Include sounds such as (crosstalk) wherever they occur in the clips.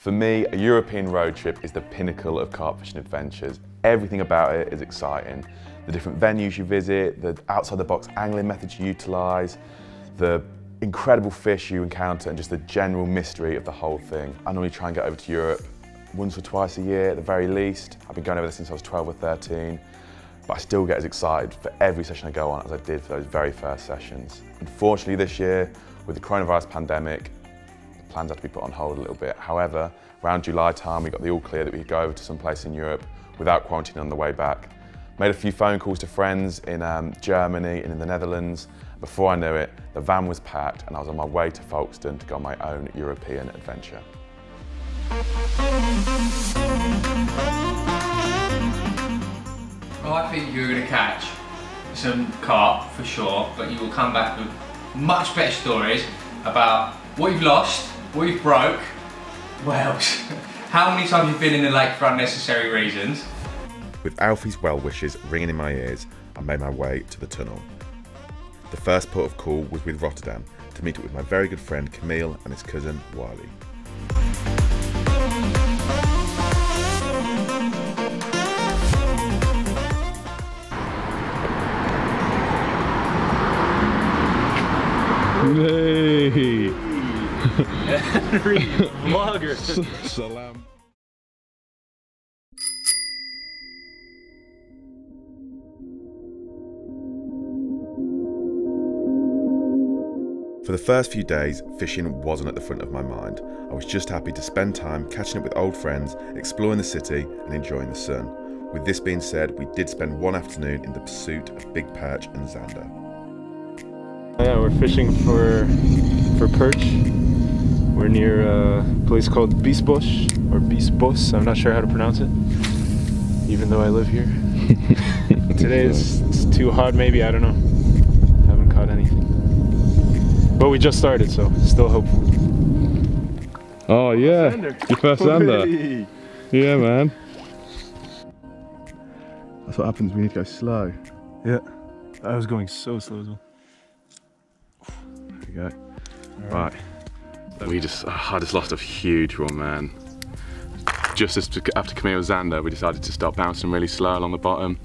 For me, a European road trip is the pinnacle of carp fishing adventures. Everything about it is exciting. The different venues you visit, the outside the box angling methods you utilise, the incredible fish you encounter and just the general mystery of the whole thing. I normally try and get over to Europe once or twice a year at the very least. I've been going over there since I was 12 or 13, but I still get as excited for every session I go on as I did for those very first sessions. Unfortunately this year, with the coronavirus pandemic, plans had to be put on hold a little bit. However, around July time, we got the all clear that we could go over to some place in Europe without quarantine on the way back. Made a few phone calls to friends in um, Germany and in the Netherlands. Before I knew it, the van was packed and I was on my way to Folkestone to go on my own European adventure. Well, I think you're going to catch some carp for sure, but you will come back with much better stories about what you've lost, what you've broke, what else? (laughs) How many times have you've been in the lake for unnecessary reasons. With Alfie's well wishes ringing in my ears, I made my way to the tunnel. The first port of call was with Rotterdam to meet up with my very good friend Camille and his cousin Wiley. Hey! Henry, vlogger. Salam. For the first few days, fishing wasn't at the front of my mind. I was just happy to spend time catching up with old friends, exploring the city, and enjoying the sun. With this being said, we did spend one afternoon in the pursuit of big perch and zander. Yeah, we're fishing for for perch. We're near a place called Biesbosch or Bisbos, I'm not sure how to pronounce it, even though I live here. (laughs) Today is it's too hot, maybe. I don't know. Haven't caught anything. But we just started, so still hopeful. Oh yeah, your first zander. Yeah, man. That's what happens when you go slow. Yeah, I was going so slow as well. There we go. Right. We just, I just lost a huge one, man. Just as after Camille Zander, we decided to start bouncing really slow along the bottom.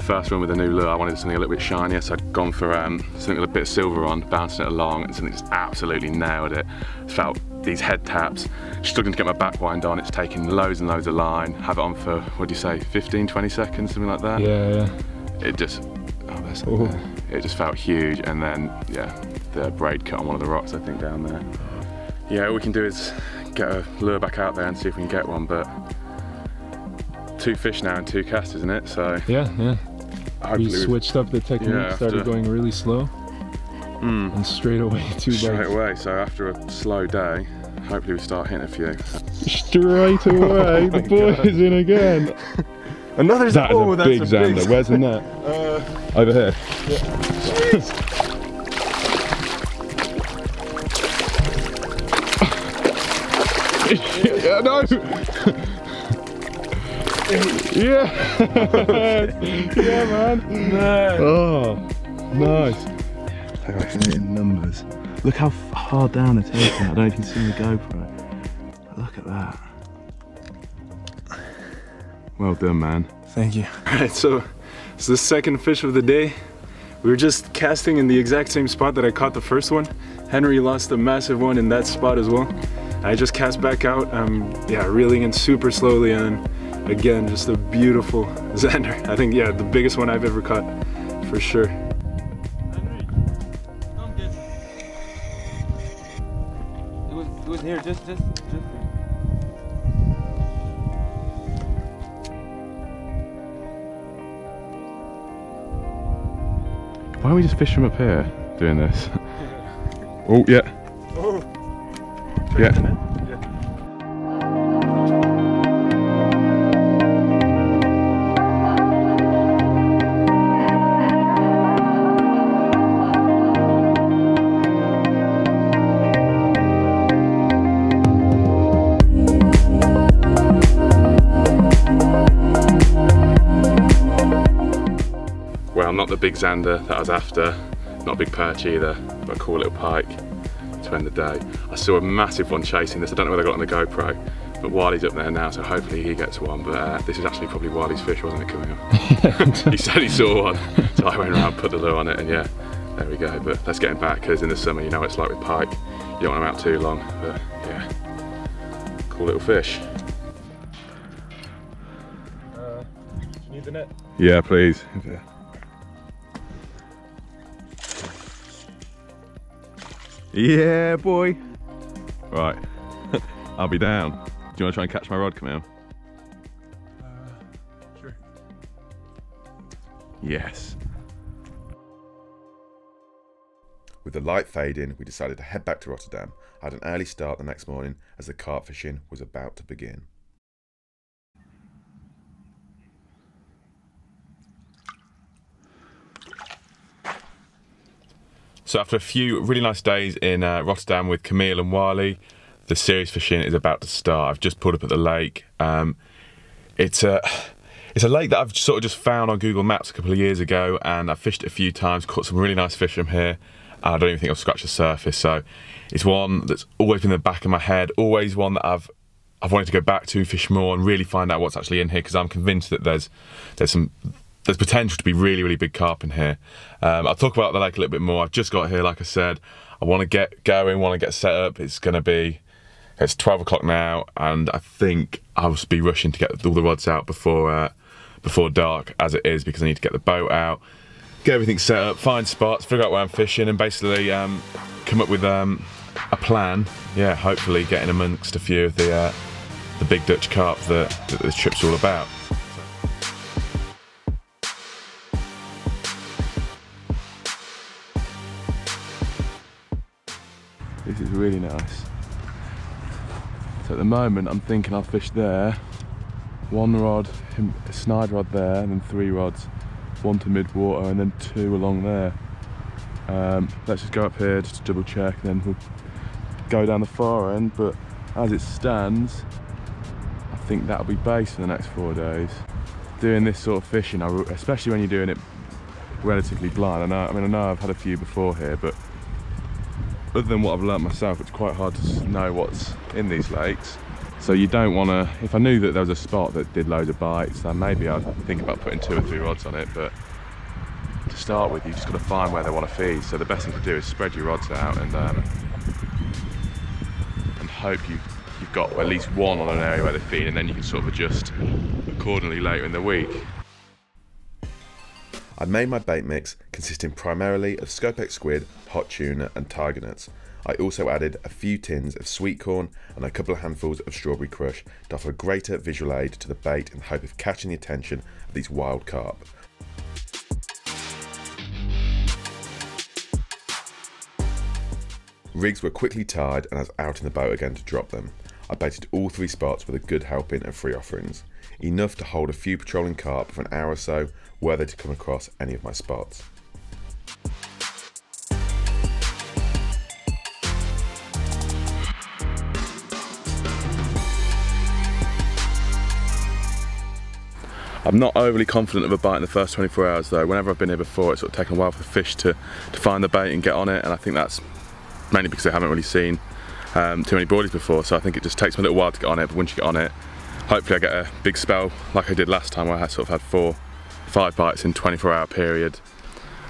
First run with a new lure, I wanted something a little bit shinier, so I'd gone for um, something with a bit of silver on, bouncing it along, and something just absolutely nailed it. Felt these head taps, struggling to get my back wind on, it's taking loads and loads of line, have it on for, what do you say, 15, 20 seconds, something like that. Yeah, yeah. It just, oh, there's something there. It just felt huge, and then, yeah, the braid cut on one of the rocks, I think, down there. Yeah, all we can do is get a lure back out there and see if we can get one, but two fish now and two casts, isn't it? So Yeah, yeah. hopefully We switched up the technique, Yeah, started after- going really slow, Mm, and straight away (laughs) two straight bites. away. So after a slow day, hopefully we start hitting a few. Straight (laughs) away, the boy (laughs) is in again. Another That is oh, a that's big a zander. big- Where's the net? Uh, Over here. yeah, no. yeah. yeah, man. man. Oh, nice. I reckon it in numbers. Look how hard down they're taking. I don't know if you can see the GoPro. Look at that. Well done, man. Thank you. Alright, so it's the second fish of the day. We were just casting in the exact same spot that I caught the first one. Henry lost a massive one in that spot as well. I just cast back out. I'm yeah, reeling in super slowly and again just a beautiful (laughs) zander. I think yeah, the biggest one I've ever caught for sure. It was, it was here, just, just, just. Why don't we just fish from up here doing this? (laughs) oh, yeah. Yeah. Well, not the big zander that I was after, not a big perch either, but a cool little pike. To end the day. I saw a massive one chasing this. I don't know whether I got on the GoPro, but Wiley's up there now, so hopefully he gets one. But uh, this is actually probably Wiley's fish, wasn't it, coming (laughs) up? (laughs) he said he saw one, so I went around, put the lure on it, and yeah, there we go. But let's get him back, because in the summer, you know what it's like with pike. You don't want him out too long, but yeah, cool little fish. Uh, you need the net? Yeah, please. Yeah, boy. Right, (laughs) I'll be down. Do you want to try and catch my rod, Camille? Uh, sure. Yes. With the light fading, we decided to head back to Rotterdam. I had an early start the next morning as the carp fishing was about to begin. So after a few really nice days in uh, Rotterdam with Camille and Wiley, the serious fishing is about to start. I've just pulled up at the lake. Um, it's a it's a lake that I've sort of just found on Google Maps a couple of years ago, and I've fished it a few times, caught some really nice fish from here. I don't even think I've scratched the surface. So it's one that's always been in the back of my head, always one that I've I've wanted to go back to, fish more, and really find out what's actually in here because I'm convinced that there's there's some there's potential to be really really big carp in here. Um, I'll talk about the lake a little bit more. I've just got here, like I said. I want to get going, want to get set up. It's going to be it's 12 o'clock now, and I think I'll be rushing to get all the rods out before uh, before dark, as it is, because I need to get the boat out, get everything set up, find spots, figure out where I'm fishing, and basically um, come up with um, a plan. Yeah, hopefully getting amongst a few of the uh, the big Dutch carp that, that this trip's all about. This is really nice. So at the moment I'm thinking I'll fish there, one rod, a snide rod there, and then three rods, one to mid water and then two along there. Um, let's just go up here just to double check and then we'll go down the far end, but as it stands, I think that'll be base for the next four days. Doing this sort of fishing, especially when you're doing it relatively blind, I know, I mean I know I've had a few before here, but other than what I've learnt myself, it's quite hard to know what's in these lakes. So you don't want to, if I knew that there was a spot that did loads of bites, then maybe I'd think about putting two or three rods on it, but to start with, you've just got to find where they want to feed. So the best thing to do is spread your rods out and um, and hope you you've got at least one on an area where they feed, and then you can sort of adjust accordingly later in the week. I made my bait mix consisting primarily of Scopex squid, hot tuna, and tiger nuts. I also added a few tins of sweet corn and a couple of handfuls of strawberry crush to offer greater visual aid to the bait in the hope of catching the attention of these wild carp. Rigs were quickly tied and I was out in the boat again to drop them. I baited all three spots with a good helping of free offerings, enough to hold a few patrolling carp for an hour or so were they to come across any of my spots. I'm not overly confident of a bite in the first 24 hours though. Whenever I've been here before, it's sort of taken a while for the fish to, to find the bait and get on it, and I think that's mainly because they haven't really seen um, too many boilies before, so I think it just takes me a little while to get on it, but once you get on it, hopefully I get a big spell like I did last time where I sort of had four, five bites in 24 hour period,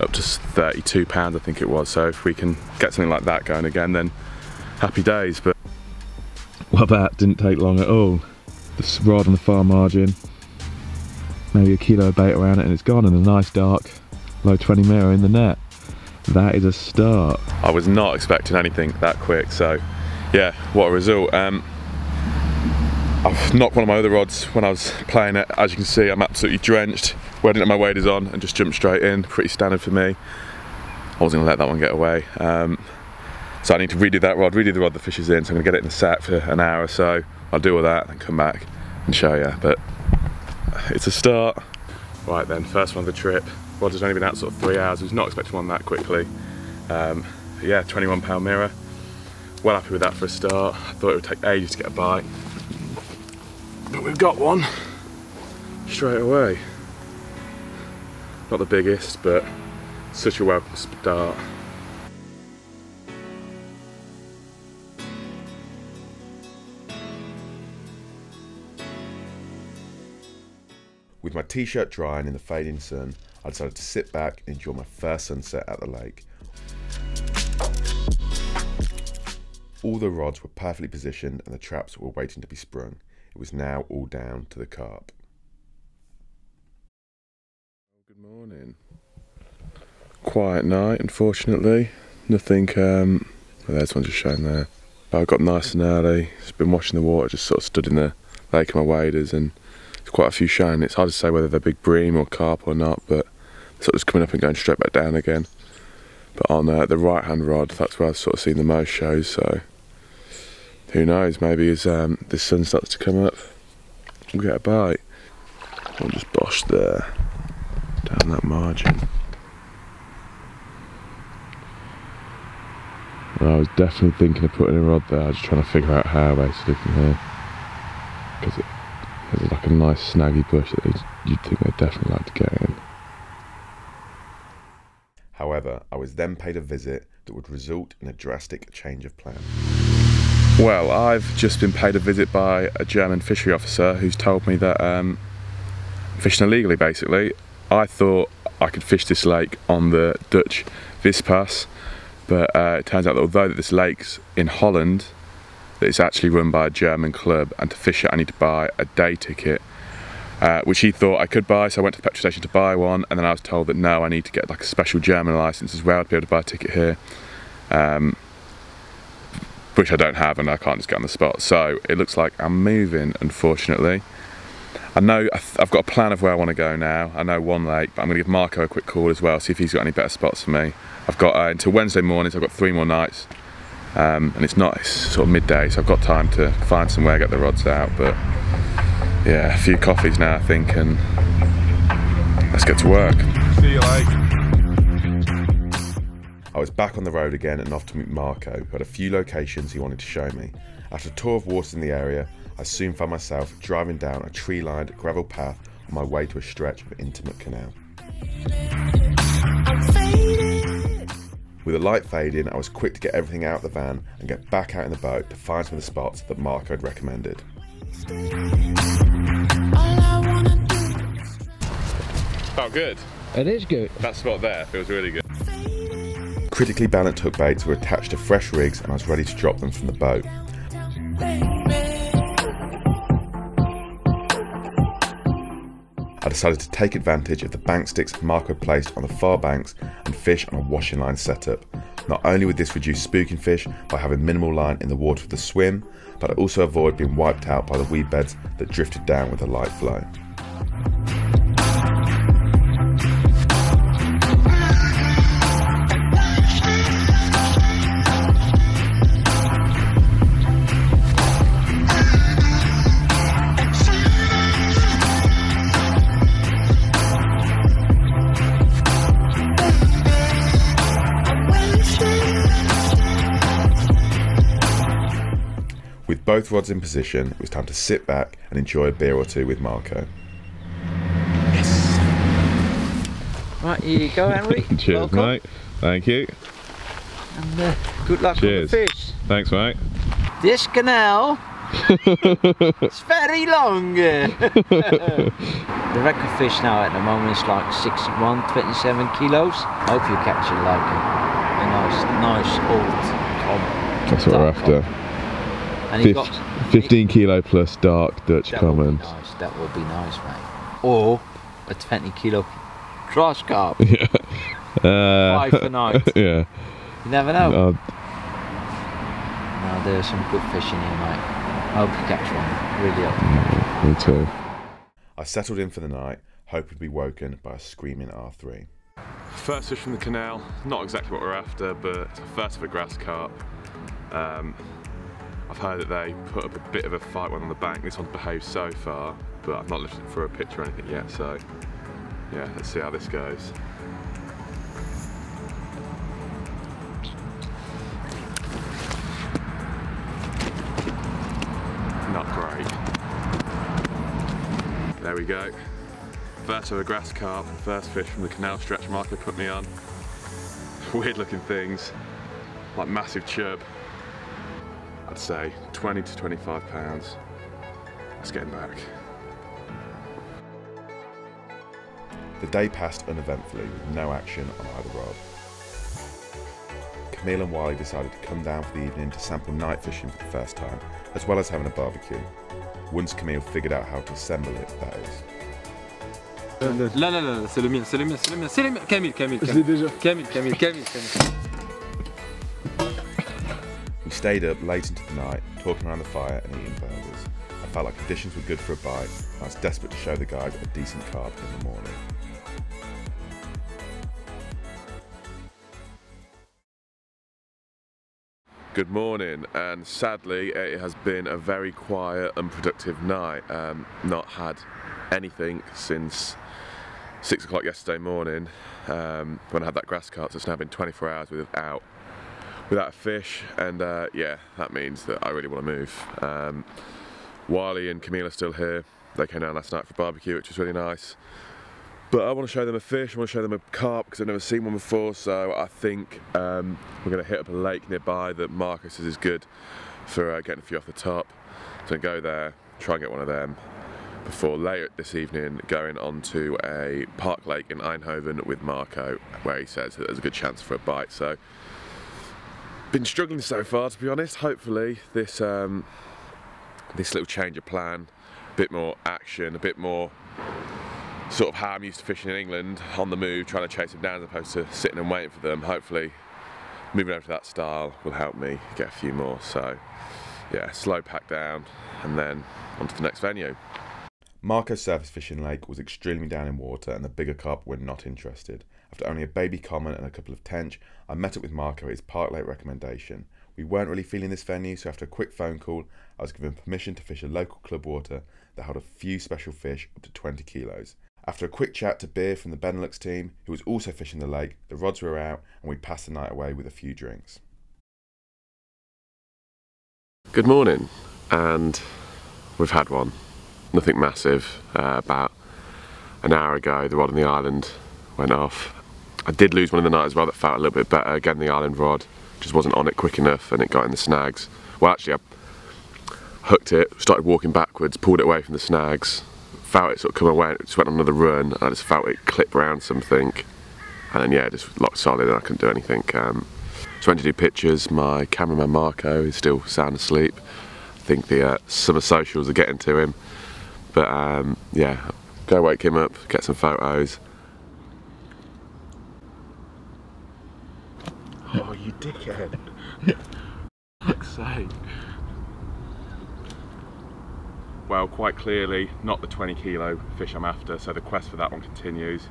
up to 32 pounds I think it was, so if we can get something like that going again, then happy days, but well that didn't take long at all. The rod on the far margin, maybe a kilo of bait around it and it's gone and a nice dark low 20 mirror in the net. That is a start. I was not expecting anything that quick, so yeah, what a result. Um, I've knocked one of my other rods when I was playing it. As you can see, I'm absolutely drenched. Wedding at my waders on and just jumped straight in. Pretty standard for me. I wasn't gonna let that one get away. Um, so I need to redo that rod, redo the rod the fish is in. So I'm gonna get it in the sack for an hour or so. I'll do all that and come back and show you. But it's a start. Right then, first one of the trip. Rod has only been out sort of three hours. I was not expecting one that quickly. Um, yeah, 21 pound mirror. Well happy with that for a start. I thought it would take ages to get a bite we've got one straight away. Not the biggest, but such a welcome start. With my t-shirt drying in the fading sun, I decided to sit back and enjoy my first sunset at the lake. All the rods were perfectly positioned and the traps were waiting to be sprung. It was now all down to the carp. Good morning. Quiet night, unfortunately. Nothing, um, well, there's one just showing there. I got nice and early, just been watching the water, just sort of stood in the lake of my waders and there's quite a few showing. It's hard to say whether they're big bream or carp or not, but sort of just coming up and going straight back down again. But on uh, the right hand rod, that's where I've sort of seen the most shows, so who knows, maybe as um, the sun starts to come up, we'll get a bite. I'll just bosh there, down that margin. I was definitely thinking of putting a rod there, I was just trying to figure out how basically from here. Because it, there's like a nice snaggy bush that you'd think they'd definitely like to get in. However, I was then paid a visit that would result in a drastic change of plan. Well, I've just been paid a visit by a German fishery officer who's told me that um, fishing illegally basically. I thought I could fish this lake on the Dutch Vispas, but uh, it turns out that although this lake's in Holland, that it's actually run by a German club, and to fish it I need to buy a day ticket, uh, which he thought I could buy. So I went to the petrol station to buy one, and then I was told that no, I need to get like a special German license as well to be able to buy a ticket here. Um, which I don't have and I can't just get on the spot. So it looks like I'm moving, unfortunately. I know I've got a plan of where I want to go now. I know one lake, but I'm going to give Marco a quick call as well, see if he's got any better spots for me. I've got uh, until Wednesday morning, so I've got three more nights. Um, and it's not it's sort of midday, so I've got time to find somewhere, get the rods out. But yeah, a few coffees now, I think, and let's get to work. See you like. I was back on the road again and off to meet Marco, who had a few locations he wanted to show me. After a tour of water in the area, I soon found myself driving down a tree lined gravel path on my way to a stretch of intimate canal. With the light fading, I was quick to get everything out of the van and get back out in the boat to find some of the spots that Marco had recommended. Oh, good. It is good. That spot there feels really good. Critically balanced hook baits were attached to fresh rigs and I was ready to drop them from the boat. I decided to take advantage of the bank sticks Marco placed on the far banks and fish on a washing line setup. Not only would this reduce spooking fish by having minimal line in the water for the swim, but I also avoid being wiped out by the weed beds that drifted down with the light flow. Both rods in position, it was time to sit back and enjoy a beer or two with Marco. Right, here you go, Henry. (laughs) Cheers, Welcome. mate. Thank you. And uh, good luck Cheers. with the fish. Thanks, mate. This canal (laughs) it's very long. (laughs) the record fish now at the moment is like 61, 27 kilos. I hope you catch it like a, a nice, nice old common. That's what we're after. common. And he got 15 kilo plus dark Dutch that would common. be nice. That would be nice, mate. Or a 20 kilo cross carp. (laughs) Uh, Five for (laughs) night. (laughs) yeah. You never know. Uh, No, there's some good fish in here, mate. I hope you catch one. Really hope. me too. I settled in for the night, hoping to be woken by a screaming R3. First fish from the canal, not exactly what we're after, but first of a grass carp. Um, I've heard that they put up a bit of a fight one on the bank. This one's behaved so far, but I've not looked for a picture or anything yet, so yeah, let's see how this goes. Not great. There we go. First of a grass carp, first fish from the canal stretch Marco put me on. (laughs) Weird looking things, like massive chub. I'd say 20 to 25 pounds. Let's get him back. The day passed uneventfully with no action on either rod. Camille and Wiley decided to come down for the evening to sample night fishing for the first time, as well as having a barbecue. Once Camille figured out how to assemble it, that is. Là, là, là, c'est le mien, c'est le mien, c'est le mien, c'est le mien. Camille, Camille, Je l'ai Camille. déjà. Camille, Camille, Camille, Camille. Stayed up late into the night, talking around the fire and eating burgers. I felt like conditions were good for a bite, and I was desperate to show the guys a decent carp in the morning. Good morning, and sadly, it has been a very quiet, unproductive night. Um, not had anything since six o'clock yesterday morning um, when I had that grass carp. So it's now been 24 hours without without a fish, and uh, yeah, that means that I really want to move. Um, Wiley and Camille are still here. They came down last night for barbecue, which was really nice. But I want to show them a fish, I want to show them a carp because I've never seen one before, so I think um, we're going to hit up a lake nearby that Marcus says is good for uh, getting a few off the top. So go there, try and get one of them before later this evening going on to a park lake in Eindhoven with Marco where he says that there's a good chance for a bite. So been struggling so far to be honest. Hopefully this um, this little change of plan, a bit more action, a bit more sort of how I'm used to fishing in England, on the move, trying to chase them down as opposed to sitting and waiting for them. Hopefully, moving over to that style will help me get a few more. So, yeah, slow pack down and then on to the next venue. Marco's surface fishing lake was extremely down in water and the bigger carp were not interested. After only a baby common and a couple of tench, I met up with Marco at his Park Lake recommendation. We weren't really feeling this venue, so after a quick phone call, I was given permission to fish a local club water that held a few special fish up to 20 kilos. After a quick chat to Beer from the Benelux team, who was also fishing the lake, the rods were out and we passed the night away with a few drinks. Good morning, and we've had one. Nothing massive. Uh, about an hour ago, the rod on the island went off. I did lose one in the night as well that felt a little bit better. Again, the island rod just wasn't on it quick enough and it got in the snags. Well, actually, I hooked it, started walking backwards, pulled it away from the snags, felt it sort of come away, it just went on another run, and I just felt it clip around something, and then yeah, just locked solid and I couldn't do anything. Um, just went to do pictures. My cameraman Marco is still sound asleep. I think the uh, summer socials are getting to him, but um, yeah, go wake him up, get some photos. Oh, you dickhead! (laughs) Fuck's sake. Well, quite clearly, not the 20 kilo fish I'm after, so the quest for that one continues.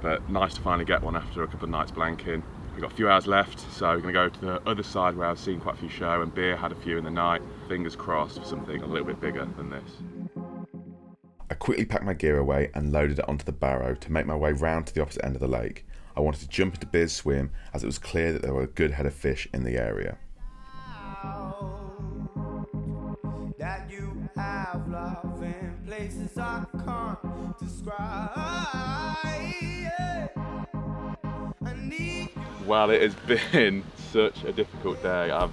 But nice to finally get one after a couple of nights blanking. We've got a few hours left, so we're going to go to the other side where I've seen quite a few show, and Beer had a few in the night. Fingers crossed for something a little bit bigger than this. I quickly packed my gear away and loaded it onto the barrow to make my way round to the opposite end of the lake. I wanted to jump into Beer's swim as it was clear that there were a good head of fish in the area. that you have love in places I can't describe. Yeah. I need. Well, it has (laughs) been such a difficult day. I've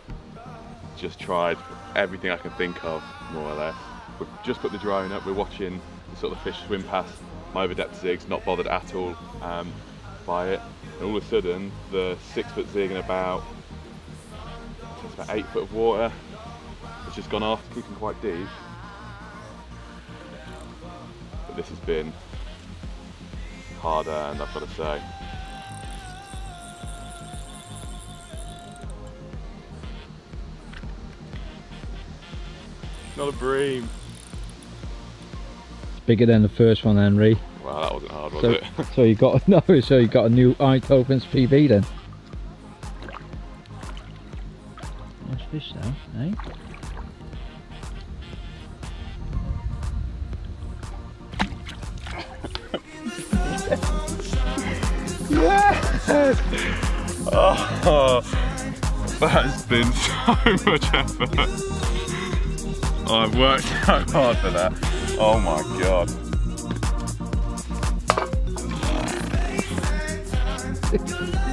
just tried everything I can think of, more or less. We've just put the drone up, we're watching the sort of fish swim past my overdepth zigs, not bothered at all um, by it. And all of a sudden, the six foot zig in about, it's about eight foot of water has just gone off, keeping quite deep. But this has been harder, and I've got to say, not a bream. Bigger than the first one, Henry. Wow, that wasn't hard, was So, it? (laughs) so you got (laughs) no, so you got a new Eindhoven's PB then. Nice fish though, eh? (laughs) yes! Oh, that's been so much effort. I've worked so hard for that. Oh my god.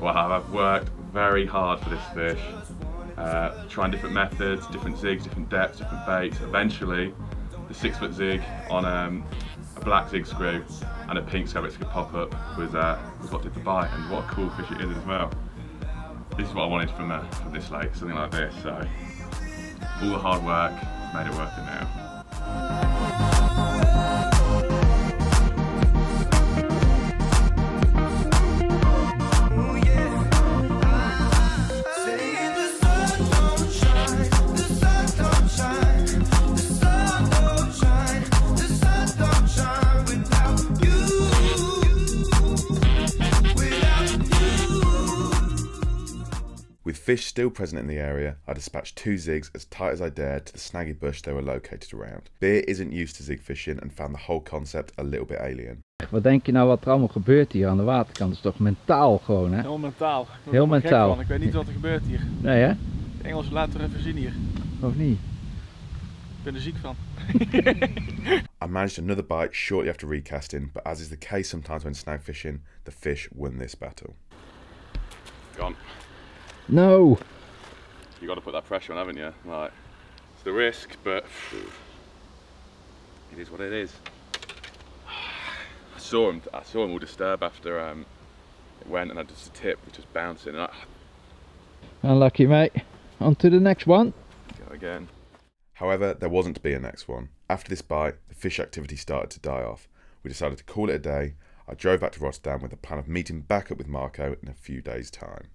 Wow, I've worked very hard for this fish. Uh, trying different methods, different zigs, different depths, different baits. Eventually, the six foot zig on um, a black zig screw and a pink Scarbexia pop up was, uh, was what did the bite and what a cool fish it is as well. This is what I wanted from, uh, from this lake, something like this. So all the hard work made it worth it now. Fish still present in the area, I dispatched two zigs as tight as I dared to the snaggy bush they were located around. Beer isn't used to zig fishing and found the whole concept a little bit alien. Wat denk je nou wat er allemaal gebeurt hier aan de waterkant? Dat is toch mentaal gewoon, hè? Heel mentaal. Ik word Heel helemaal gek mentaal. van. Ik weet niet wat er gebeurt hier. Nee, hè? De Engelsen laten er even zien hier. Of niet? Ik ben er ziek van. (laughs) I managed another bite shortly after recasting, but as is the case sometimes when snag fishing, the fish won this battle. Gone. No! You got to put that pressure on, haven't you? Like, it's the risk, but (sighs) it is what it is. (sighs) I saw him. I saw him all disturb after um, it went, and I just a tip was just bouncing, and I Unlucky, mate. On to the next one. go again. However, there wasn't to be a next one. After this bite, the fish activity started to die off. We decided to call it a day. I drove back to Rotterdam with the plan of meeting back up with Marco in a few days' time.